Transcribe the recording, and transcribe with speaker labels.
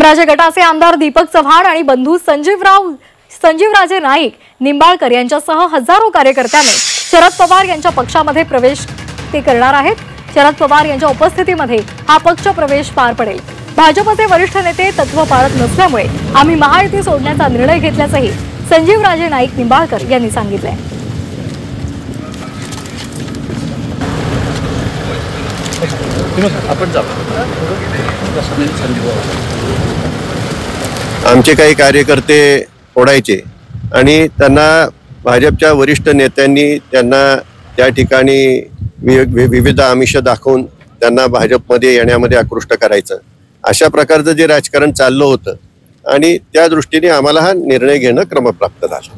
Speaker 1: राजे गटाचे आमदार दीपक चव्हाण आणि बंधू संजीवराव संजीवराजे नाईक निंबाळकर यांच्यासह हजारो कार्यकर्त्यांनी शरद पवार यांच्या पक्षामध्ये प्रवेश ते करणार आहेत. शरद पवार यांच्या उपस्थितीमध्ये हा पक्ष प्रवेश पार पडेल. भाजपचे वरिष्ठ नेते तत्व पाळत नसल्यामुळे आम्ही महायुती सोडण्याचा निर्णय घेतल्याचंही संजीवराजे नाईक निंबाळकर यांनी सांगितलंय.
Speaker 2: आपण जाऊ.
Speaker 3: आमचे काही कार्यकर्ते ओढायचे आणि त्यांना भाजपच्या वरिष्ठ नेत्यांनी त्यांना त्या ठिकाणी विविध आमिष दाखवून त्यांना भाजपमध्ये येण्यामध्ये आकृष्ट करायचं. अशा प्रकारचं जे राजकारण चाललं होतं आणि त्या दृष्टीने आम्हाला हा निर्णय घेणं क्रमप्राप्त झालं.